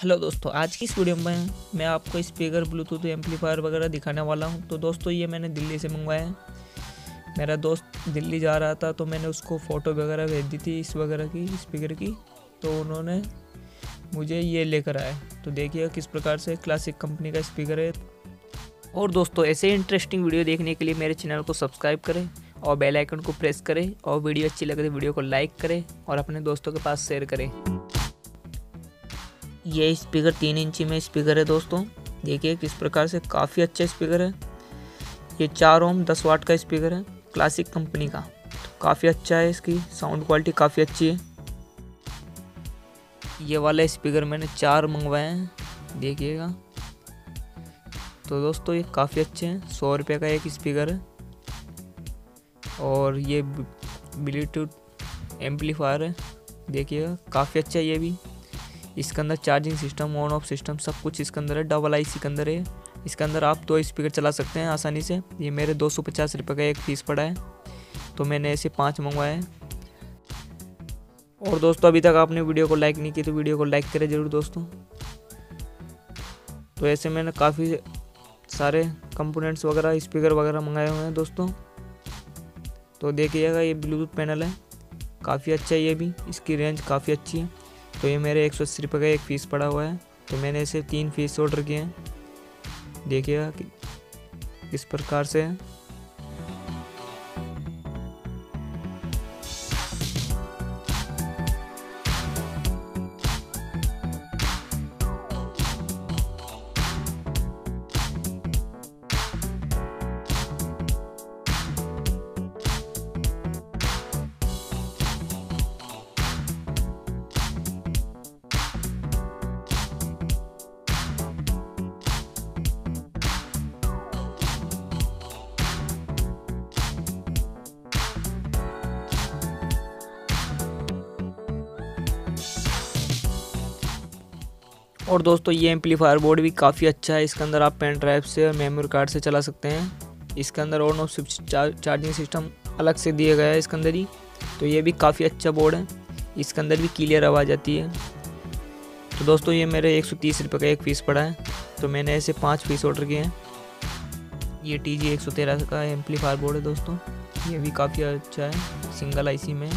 Hello दोस्तों, आज की इस वीडियो में मैं आपको स्पीकर ब्लूटूथ एम्पलीफायर वगैरह दिखाने वाला हूँ। तो दोस्तों, ये मैंने दिल्ली से मंगवाया है। मेरा दोस्त दिल्ली जा रहा था तो मैंने उसको फ़ोटो वगैरह भेज दी थी इस वगैरह की स्पीकर की। तो उन्होंने मुझे ये लेकर आया। तो देखिए किस प्रकार से क्लासिक कंपनी का स्पीकर है। और दोस्तों, ऐसे इंटरेस्टिंग वीडियो देखने के लिए मेरे चैनल को सब्सक्राइब करें और बेल आइकन को प्रेस करें और वीडियो अच्छी लगे तो वीडियो को लाइक करें और अपने दोस्तों के पास शेयर करें। ये स्पीकर तीन इंची में स्पीकर है दोस्तों। देखिए किस प्रकार से काफ़ी अच्छा स्पीकर है। ये चार ओम दस वाट का स्पीकर है, क्लासिक कंपनी का। तो काफ़ी अच्छा है इसकी, साउंड क्वालिटी काफ़ी अच्छी है। ये वाला स्पीकर मैंने चार मंगवाए हैं, देखिएगा। तो दोस्तों ये काफ़ी अच्छे हैं, सौ रुपये का एक स्पीकर है। और ये ब्लूटूथ एम्पलीफायर है, देखिएगा, काफ़ी अच्छा है ये भी। इसके अंदर charging system on off system सब कुछ इसके अंदर है डबल आई सी के अंदर है। इसके अंदर आप दो स्पीकर चला सकते हैं आसानी से। ये मेरे दो सौ पचास रुपये का एक पीस पड़ा है तो मैंने ऐसे पाँच मंगवाए हैं। और दोस्तों, अभी तक आपने वीडियो को लाइक नहीं की तो वीडियो को लाइक करें ज़रूर दोस्तों। तो ऐसे मैंने काफ़ी सारे कंपोनेंट्स वगैरह स्पीकर वगैरह मंगाए हुए हैं दोस्तों। तो देखिएगा, ये ब्लूटूथ पैनल है। काफ़ी अच्छा है ये भी, इसकी रेंज काफ़ी अच्छी है। तो ये मेरे एक सौ अस्सी रुपये का एक फ़ीस पड़ा हुआ है। तो मैंने इसे तीन फ़ीस ऑर्डर किए हैं। देखिएगा कि किस प्रकार से है। और दोस्तों, ये एम्पलीफायर बोर्ड भी काफ़ी अच्छा है। इसके अंदर आप पेन ड्राइव से और मेमोरी कार्ड से चला सकते हैं। इसके अंदर और ऑन ऑफ़ चार्जिंग सिस्टम अलग से दिया गया है इसके अंदर ही। तो ये भी काफ़ी अच्छा बोर्ड है। इसके अंदर भी क्लियर आवाज़ आती है। तो दोस्तों, ये मेरे एक सौ का एक पीस पड़ा है। तो मैंने ऐसे पाँच पीस ऑर्डर किए हैं। ये टी जी एक सौ तेरह का एम्पलीफायर बोर्ड है दोस्तों। ये भी काफ़ी अच्छा है सिंगल आईसी में।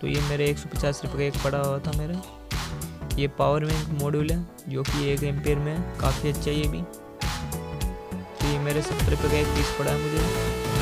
तो ये मेरे एक सौ पचास रुपये का एक पड़ा हुआ था मेरा। ये पावर बैंक मॉड्यूल है, जो कि एक एम्पेयर में काफ़ी अच्छा है ये भी। तो ये मेरे सत्तर रुपये का एक पीस पड़ा है मुझे।